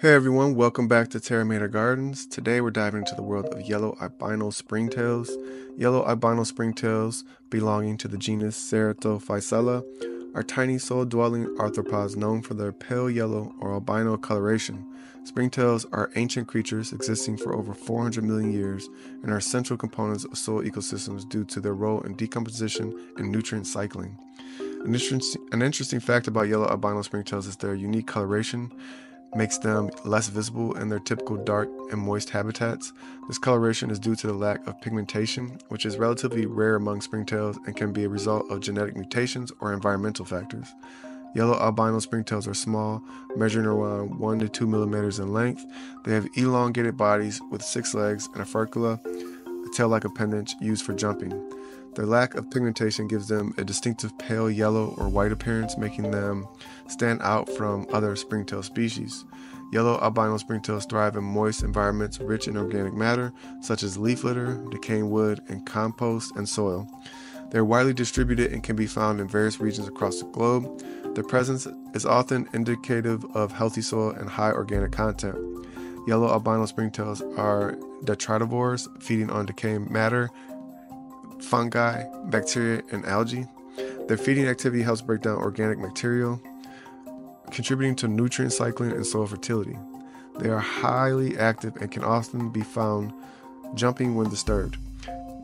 Hey everyone, welcome back to Terra Mater Gardens. Today we're diving into the world of yellow albino springtails. Yellow albino springtails, belonging to the genus Ceratophysella, are tiny soil-dwelling arthropods known for their pale yellow or albino coloration. Springtails are ancient creatures existing for over 400 million years and are central components of soil ecosystems due to their role in decomposition and nutrient cycling. An interesting, an interesting fact about yellow albino springtails is their unique coloration makes them less visible in their typical dark and moist habitats. This coloration is due to the lack of pigmentation, which is relatively rare among springtails and can be a result of genetic mutations or environmental factors. Yellow albino springtails are small, measuring around 1 to 2 millimeters in length. They have elongated bodies with six legs and a furcula, a tail like appendage used for jumping. Their lack of pigmentation gives them a distinctive pale yellow or white appearance, making them stand out from other springtail species. Yellow albino springtails thrive in moist environments rich in organic matter, such as leaf litter, decaying wood, and compost and soil. They're widely distributed and can be found in various regions across the globe. Their presence is often indicative of healthy soil and high organic content. Yellow albino springtails are detritivores, feeding on decaying matter fungi, bacteria, and algae. Their feeding activity helps break down organic material, contributing to nutrient cycling and soil fertility. They are highly active and can often be found jumping when disturbed.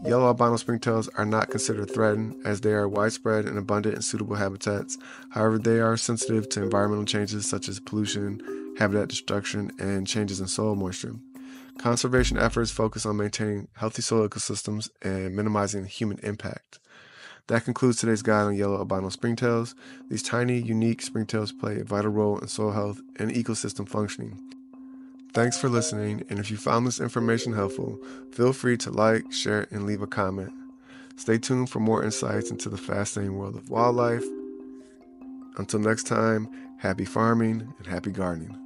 Yellow albino springtails are not considered threatened as they are widespread and abundant in suitable habitats. However, they are sensitive to environmental changes such as pollution, habitat destruction, and changes in soil moisture. Conservation efforts focus on maintaining healthy soil ecosystems and minimizing human impact. That concludes today's guide on yellow albino springtails. These tiny, unique springtails play a vital role in soil health and ecosystem functioning. Thanks for listening, and if you found this information helpful, feel free to like, share, and leave a comment. Stay tuned for more insights into the fascinating world of wildlife. Until next time, happy farming and happy gardening.